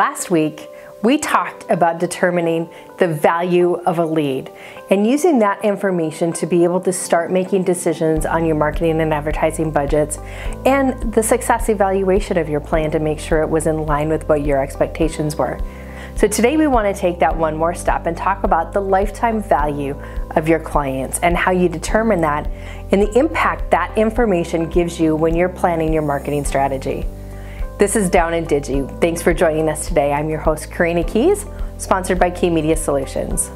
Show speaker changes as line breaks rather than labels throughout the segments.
Last week, we talked about determining the value of a lead and using that information to be able to start making decisions on your marketing and advertising budgets and the success evaluation of your plan to make sure it was in line with what your expectations were. So today we want to take that one more step and talk about the lifetime value of your clients and how you determine that and the impact that information gives you when you're planning your marketing strategy. This is Down and Digi. Thanks for joining us today. I'm your host, Karina Keys, sponsored by Key Media Solutions.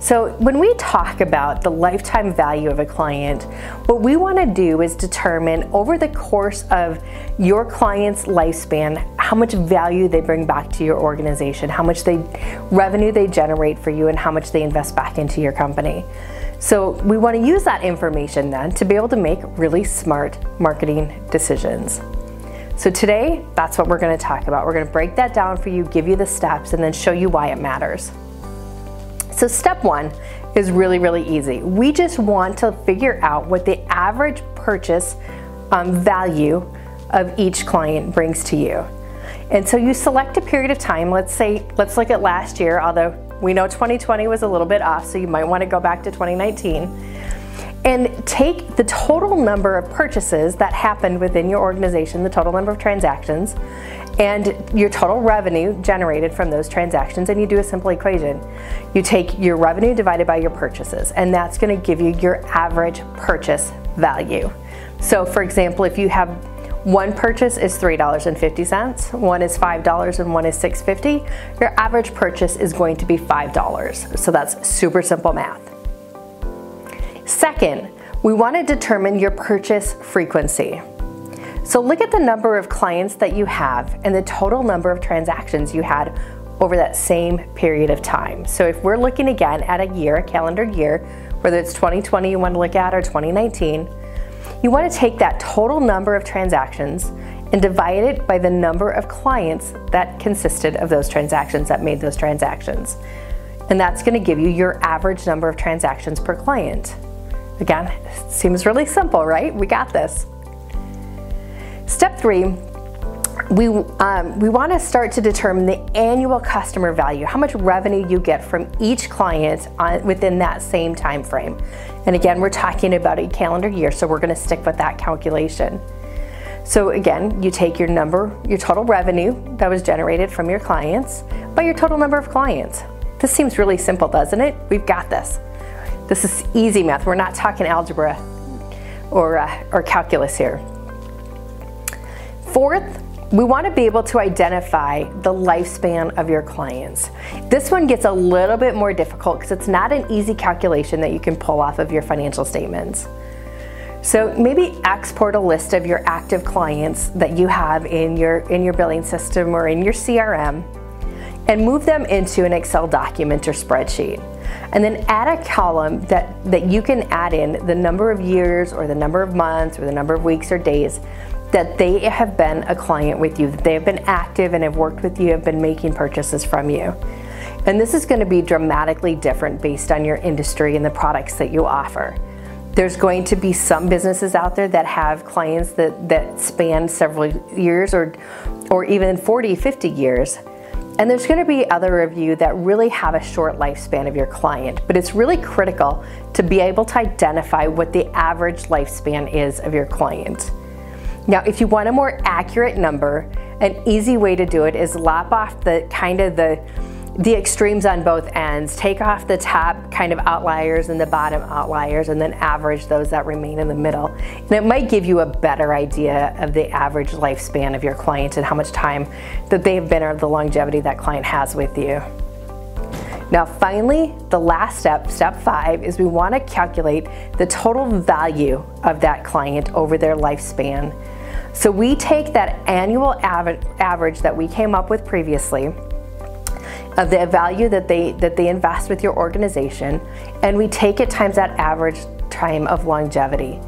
So, when we talk about the lifetime value of a client, what we want to do is determine over the course of your client's lifespan how much value they bring back to your organization, how much they revenue they generate for you, and how much they invest back into your company. So, we want to use that information then to be able to make really smart marketing decisions. So today, that's what we're gonna talk about. We're gonna break that down for you, give you the steps, and then show you why it matters. So step one is really, really easy. We just want to figure out what the average purchase um, value of each client brings to you. And so you select a period of time, let's say, let's look at last year, although we know 2020 was a little bit off, so you might wanna go back to 2019 and take the total number of purchases that happened within your organization, the total number of transactions, and your total revenue generated from those transactions, and you do a simple equation. You take your revenue divided by your purchases, and that's going to give you your average purchase value. So, for example, if you have one purchase is $3.50, one is $5, and one is $6.50, your average purchase is going to be $5. So that's super simple math. Second, we want to determine your purchase frequency. So look at the number of clients that you have and the total number of transactions you had over that same period of time. So if we're looking again at a year, a calendar year, whether it's 2020 you want to look at or 2019, you want to take that total number of transactions and divide it by the number of clients that consisted of those transactions that made those transactions. And that's going to give you your average number of transactions per client. Again, seems really simple, right? We got this. Step three, we, um, we want to start to determine the annual customer value, how much revenue you get from each client on, within that same time frame. And again, we're talking about a calendar year, so we're going to stick with that calculation. So again, you take your number, your total revenue that was generated from your clients by your total number of clients. This seems really simple, doesn't it? We've got this. This is easy math. We're not talking algebra or, uh, or calculus here. Fourth, we want to be able to identify the lifespan of your clients. This one gets a little bit more difficult because it's not an easy calculation that you can pull off of your financial statements. So maybe export a list of your active clients that you have in your in your billing system or in your CRM and move them into an Excel document or spreadsheet and then add a column that, that you can add in the number of years or the number of months or the number of weeks or days that they have been a client with you, that they have been active and have worked with you, have been making purchases from you. And this is going to be dramatically different based on your industry and the products that you offer. There's going to be some businesses out there that have clients that, that span several years or, or even 40, 50 years. And there's going to be other of you that really have a short lifespan of your client, but it's really critical to be able to identify what the average lifespan is of your client. Now, if you want a more accurate number, an easy way to do it is lop off the kind of the the extremes on both ends. Take off the top kind of outliers and the bottom outliers and then average those that remain in the middle. And it might give you a better idea of the average lifespan of your client and how much time that they've been or the longevity that client has with you. Now finally, the last step, step five, is we want to calculate the total value of that client over their lifespan. So we take that annual average that we came up with previously of the value that they that they invest with your organization and we take it times that average time of longevity.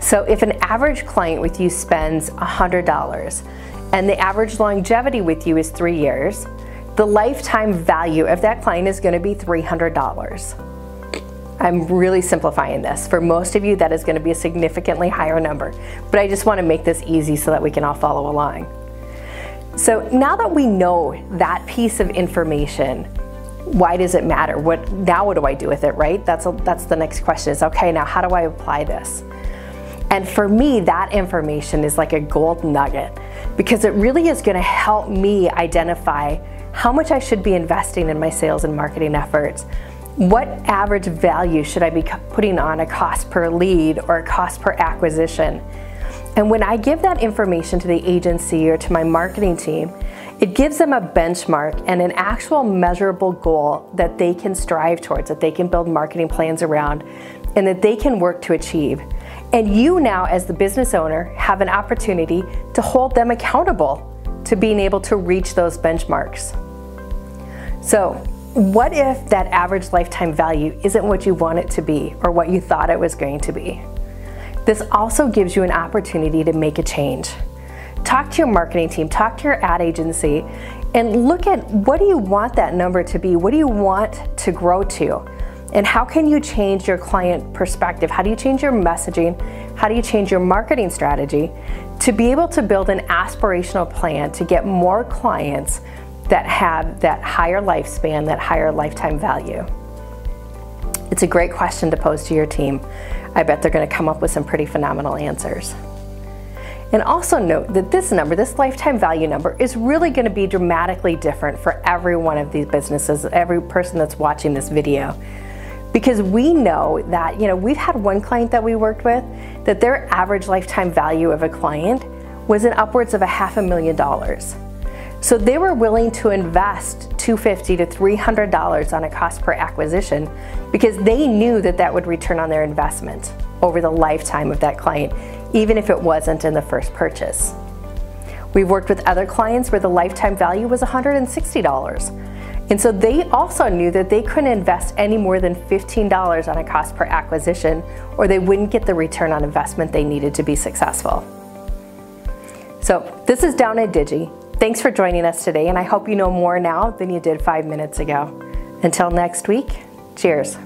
So if an average client with you spends $100 and the average longevity with you is 3 years, the lifetime value of that client is going to be $300. I'm really simplifying this. For most of you, that is going to be a significantly higher number, but I just want to make this easy so that we can all follow along. So now that we know that piece of information, why does it matter? What now what do I do with it, right? That's a, that's the next question is okay, now how do I apply this? And for me, that information is like a gold nugget because it really is going to help me identify how much I should be investing in my sales and marketing efforts. What average value should I be putting on a cost per lead or a cost per acquisition? And when I give that information to the agency or to my marketing team, it gives them a benchmark and an actual measurable goal that they can strive towards, that they can build marketing plans around, and that they can work to achieve. And you now, as the business owner, have an opportunity to hold them accountable to being able to reach those benchmarks. So, what if that average lifetime value isn't what you want it to be or what you thought it was going to be? This also gives you an opportunity to make a change. Talk to your marketing team, talk to your ad agency, and look at what do you want that number to be? What do you want to grow to? And how can you change your client perspective? How do you change your messaging? How do you change your marketing strategy to be able to build an aspirational plan to get more clients that have that higher lifespan, that higher lifetime value? It's a great question to pose to your team. I bet they're going to come up with some pretty phenomenal answers. And also note that this number, this lifetime value number, is really going to be dramatically different for every one of these businesses, every person that's watching this video because we know that, you know, we've had one client that we worked with that their average lifetime value of a client was in upwards of a half a million dollars. So they were willing to invest 250 to $300 on a cost per acquisition because they knew that that would return on their investment over the lifetime of that client, even if it wasn't in the first purchase. We've worked with other clients where the lifetime value was $160. And so they also knew that they couldn't invest any more than $15 on a cost per acquisition or they wouldn't get the return on investment they needed to be successful. So this is Down and Digi. Thanks for joining us today and I hope you know more now than you did five minutes ago. Until next week, cheers.